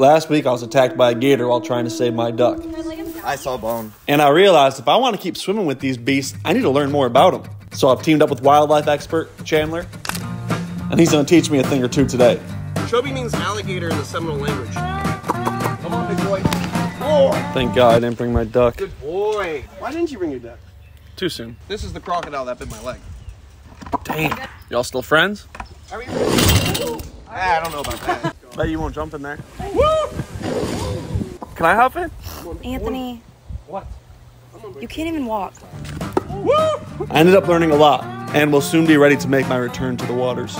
Last week I was attacked by a gator while trying to save my duck. I saw Bone. And I realized if I want to keep swimming with these beasts, I need to learn more about them. So I've teamed up with wildlife expert Chandler, and he's going to teach me a thing or two today. Chobi means alligator in the Seminole language. Come on, big boy. Thank God I didn't bring my duck. Good boy. Why didn't you bring your duck? Too soon. This is the crocodile that bit my leg. Dang. Y'all still friends? Are we? Ah, I don't know about that. Bet you won't jump in there. Can I hop in? Anthony, What? you can't even walk. I ended up learning a lot, and will soon be ready to make my return to the waters.